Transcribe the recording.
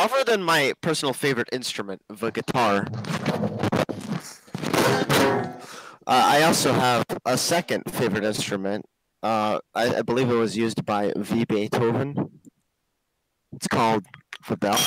other than my personal favorite instrument, the guitar, uh, I also have a second favorite instrument. Uh, I, I believe it was used by V. Beethoven. It's called the bell.